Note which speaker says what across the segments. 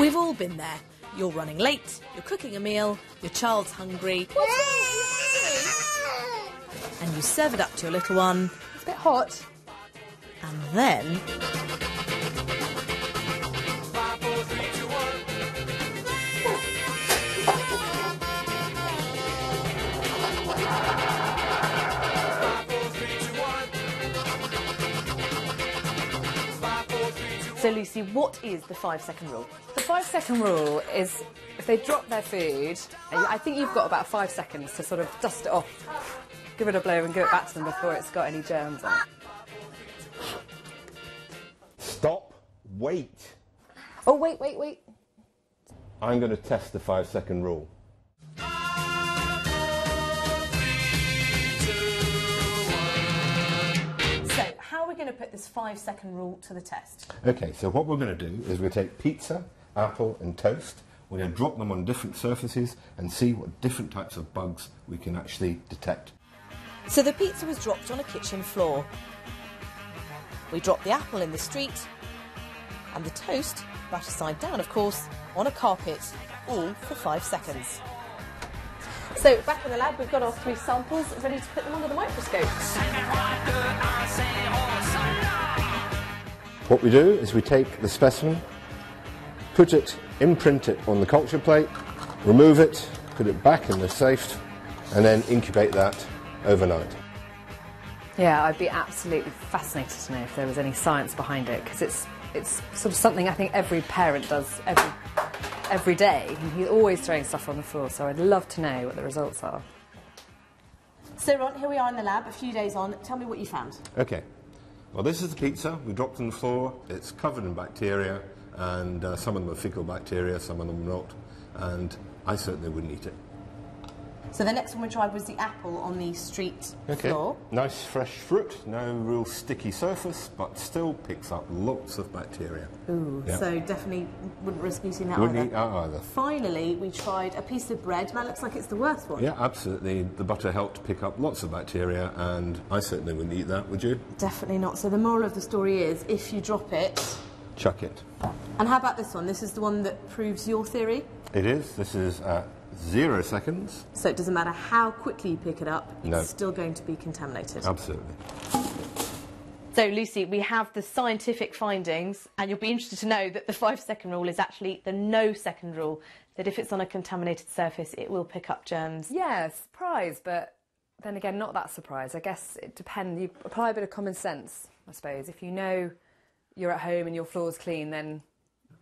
Speaker 1: been there. You're running late, you're cooking a meal, your child's hungry, and you serve it up to your little one,
Speaker 2: It's a bit hot.
Speaker 1: and then. So, Lucy, what is the five second rule?
Speaker 2: The five second rule is if they drop their food, I think you've got about five seconds to sort of dust it off, give it a blow, and give it back to them before it's got any germs on it.
Speaker 3: Stop. Wait.
Speaker 2: Oh, wait, wait, wait.
Speaker 3: I'm going to test the five second rule.
Speaker 1: We going to put this five second rule to the test?
Speaker 3: Okay, so what we're going to do is we'll take pizza, apple, and toast. We're going to drop them on different surfaces and see what different types of bugs we can actually detect.
Speaker 1: So the pizza was dropped on a kitchen floor. We dropped the apple in the street, and the toast, butter side down, of course, on a carpet, all for five seconds. So back in the lab, we've got our three samples ready to put them under the microscope.
Speaker 3: What we do is we take the specimen, put it, imprint it on the culture plate, remove it, put it back in the safe, and then incubate that overnight.
Speaker 2: Yeah, I'd be absolutely fascinated to know if there was any science behind it because it's it's sort of something I think every parent does every every day. And he's always throwing stuff on the floor, so I'd love to know what the results are.
Speaker 1: So Ron, here we are in the lab, a few days on. Tell me what you found.
Speaker 3: Okay. Well, this is the pizza. We dropped on the floor. It's covered in bacteria, and uh, some of them are fecal bacteria, some of them are not. And I certainly wouldn't eat it.
Speaker 1: So the next one we tried was the apple on the street floor.
Speaker 3: Nice fresh fruit. No real sticky surface, but still picks up lots of bacteria.
Speaker 1: Ooh,
Speaker 3: Yeah.
Speaker 1: so definitely wouldn't risk eating that
Speaker 3: Wouldn't
Speaker 1: either.
Speaker 3: eat that either.
Speaker 1: Finally, we tried a piece of bread. That looks like it's the worst one.
Speaker 3: Yeah, absolutely. The butter helped pick up lots of bacteria, and I certainly wouldn't eat that, would you?
Speaker 1: Definitely not. So the moral of the story is, if you drop it,
Speaker 3: Chuck it.
Speaker 1: and how about this one? This is the one that proves your theory.
Speaker 3: It is. This is at zero seconds.
Speaker 1: So it doesn't matter how quickly you pick it up, it's
Speaker 3: No.
Speaker 1: still going to be contaminated.
Speaker 3: Absolutely.
Speaker 1: So, Lucy, we have the scientific findings, and you'll be interested to know that the five second rule is actually the no second rule. That if it's on a contaminated surface, it will pick up germs.
Speaker 2: Yeah, surprise, but then again, not that surprise. I guess it depends. You apply a bit of common sense, I suppose. If you know you're at home and your floor's clean, then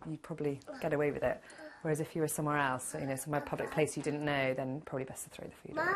Speaker 2: you probably get away with it. Whereas if you were somewhere else, you know, somewhere public place you didn't know, then probably best to throw the food away.